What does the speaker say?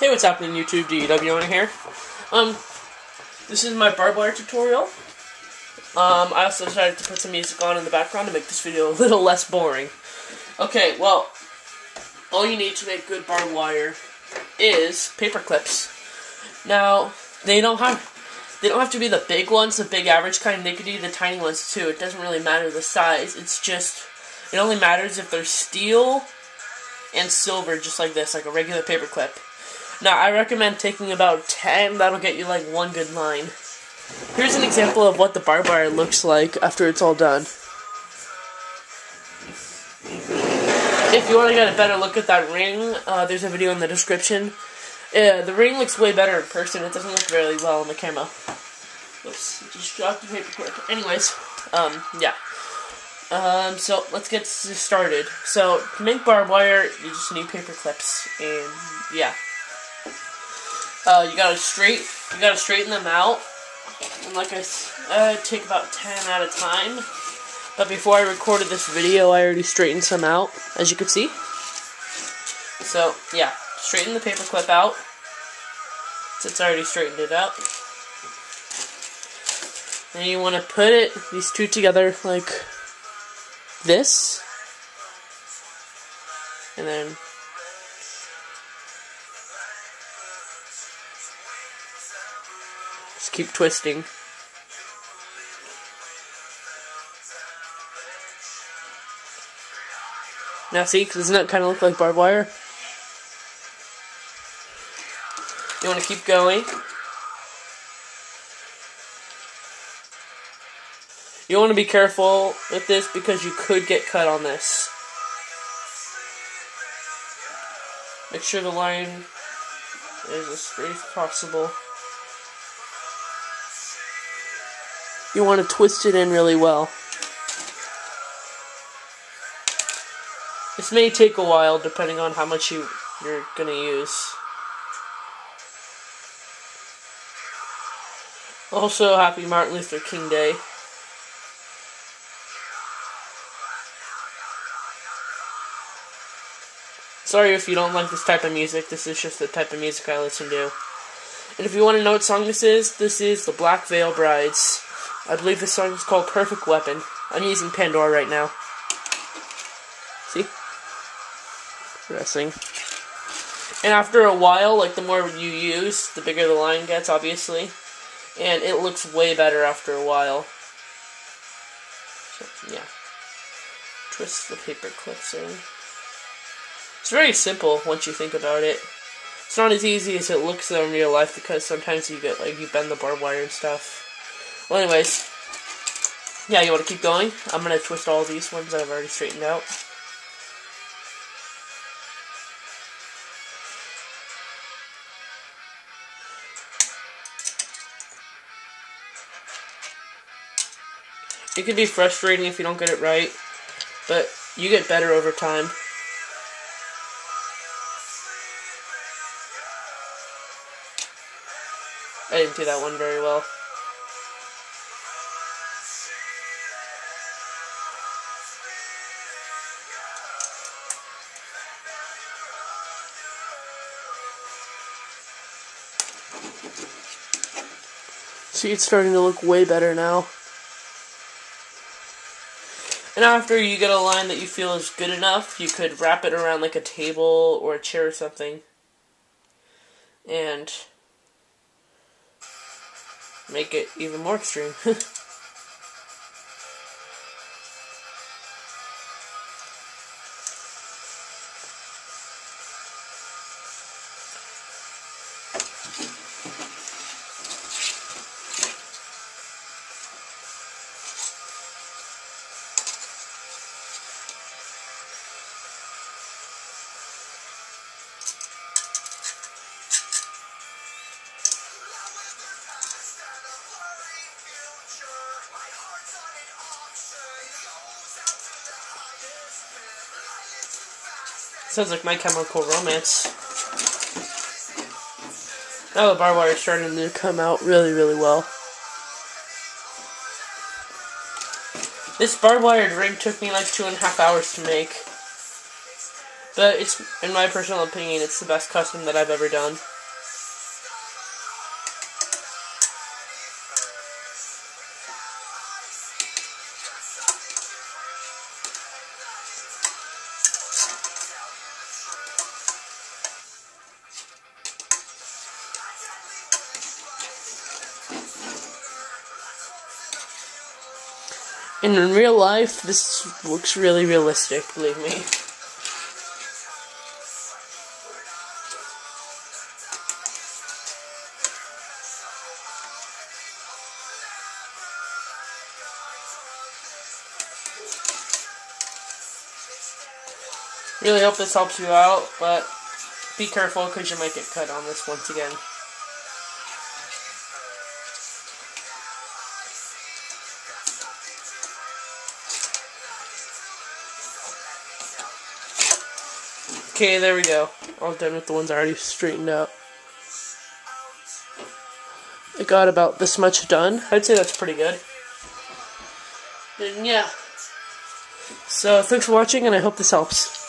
Hey, what's happening, YouTube? DewOwner here. Um, this is my barbed wire tutorial. Um, I also decided to put some music on in the background to make this video a little less boring. Okay, well, all you need to make good barbed wire is paper clips. Now, they don't have they don't have to be the big ones, the big average kind. They could be the tiny ones too. It doesn't really matter the size. It's just it only matters if they're steel and silver, just like this, like a regular paper clip. Now, I recommend taking about 10. That'll get you, like, one good line. Here's an example of what the barbed wire looks like after it's all done. If you want to get a better look at that ring, uh, there's a video in the description. Uh, the ring looks way better in person. It doesn't look very well on the camera. Oops, just dropped the paper. Anyways, um, yeah. Um, so let's get started. So to make barbed wire, you just need paper clips, and yeah. Uh, you gotta straight, you gotta straighten them out, and like I take about ten at a time. But before I recorded this video, I already straightened some out, as you can see. So yeah, straighten the paper clip out. Since I already straightened it out. And you want to put it, these two together, like this. And then Just keep twisting. Now see, doesn't that kind of look like barbed wire? You want to keep going. You want to be careful with this because you could get cut on this. Make sure the line is as straight as possible. You want to twist it in really well. This may take a while depending on how much you, you're going to use. Also, happy Martin Luther King Day. Sorry if you don't like this type of music, this is just the type of music I listen to. And if you want to know what song this is, this is the Black Veil Brides. I believe this song is called Perfect Weapon. I'm using Pandora right now. See? Pressing. And after a while, like the more you use, the bigger the line gets, obviously. And it looks way better after a while. So, yeah. Twist the paper clips in. It's very simple once you think about it. It's not as easy as it looks in real life because sometimes you get like you bend the barbed wire and stuff. Well, anyways, yeah, you want to keep going? I'm going to twist all these ones that I've already straightened out. It can be frustrating if you don't get it right, but you get better over time. I didn't do that one very well. See, it's starting to look way better now. And after you get a line that you feel is good enough, you could wrap it around like a table or a chair or something. And make it even more extreme. Sounds like My Chemical Romance. Now the barbed wire is starting to come out really, really well. This barbed wire ring took me like two and a half hours to make. But it's, in my personal opinion, it's the best custom that I've ever done. And in real life, this looks really realistic, believe me. Really hope this helps you out, but be careful because you might get cut on this once again. Okay, there we go. All done with the ones already straightened out. I got about this much done. I'd say that's pretty good. And yeah. So, thanks for watching, and I hope this helps.